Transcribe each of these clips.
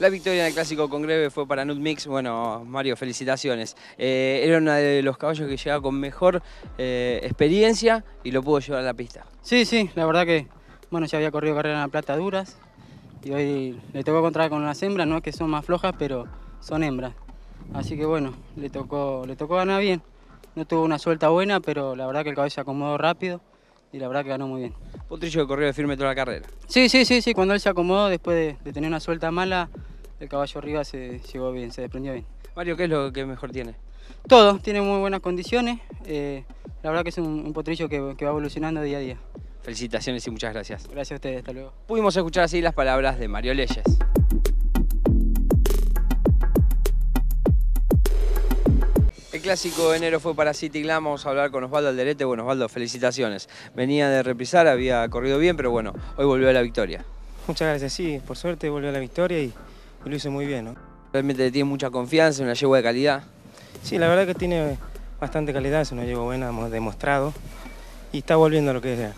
La victoria en el Clásico con Greve fue para Nut Mix. Bueno, Mario, felicitaciones. Eh, era uno de los caballos que llegaba con mejor eh, experiencia y lo pudo llevar a la pista. Sí, sí, la verdad que, bueno, ya había corrido carrera en La Plata duras y hoy le tocó encontrar con las hembras, no es que son más flojas, pero son hembras. Así que bueno, le tocó, le tocó ganar bien. No tuvo una suelta buena, pero la verdad que el caballo se acomodó rápido y la verdad que ganó muy bien. Potrillo que corrió de firme toda la carrera. Sí, sí, sí, sí, cuando él se acomodó después de, de tener una suelta mala, el caballo arriba se llegó bien, se desprendió bien. Mario, ¿qué es lo que mejor tiene? Todo, tiene muy buenas condiciones. eh, la verdad que es un, un potrillo que, que va evolucionando día a día. Felicitaciones y muchas gracias. Gracias a ustedes, hasta luego. Pudimos escuchar así las palabras de Mario Leyes. El clásico de enero fue para City Glam, vamos a hablar con Osvaldo Alderete. Bueno, Osvaldo, felicitaciones. Venía de reprisar, había corrido bien, pero bueno, hoy volvió a la victoria. Muchas gracias, sí, por suerte volvió a la victoria y, y lo hizo muy bien, ¿no? Realmente le tiene mucha confianza, una yegua de calidad. Sí, la verdad que tiene bastante calidad, es una yegua buena, hemos demostrado y está volviendo a lo que era.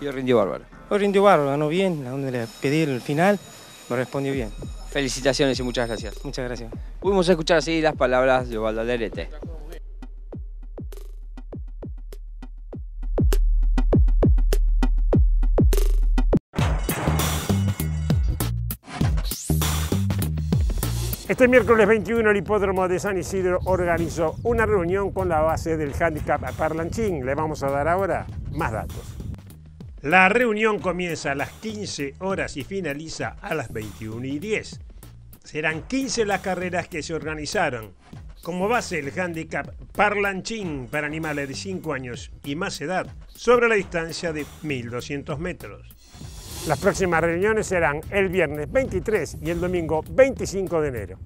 Y hoy rindió bárbaro. Hoy rindió bárbaro, ganó bien, a donde le pedí el final, me respondió bien. Felicitaciones y muchas gracias. Muchas gracias. Pudimos escuchar así las palabras de Osvaldo. Este miércoles 21 el hipódromo de San Isidro organizó una reunión con la base del handicap Parlanchín. Le vamos a dar ahora más datos. La reunión comienza a las 15 horas y finaliza a las 21 y 10. Serán 15 las carreras que se organizaron. Como base el handicap Parlanchín para animales de 5 años y más edad sobre la distancia de 1200 metros. Las próximas reuniones serán el viernes 23 y el domingo 25 de enero.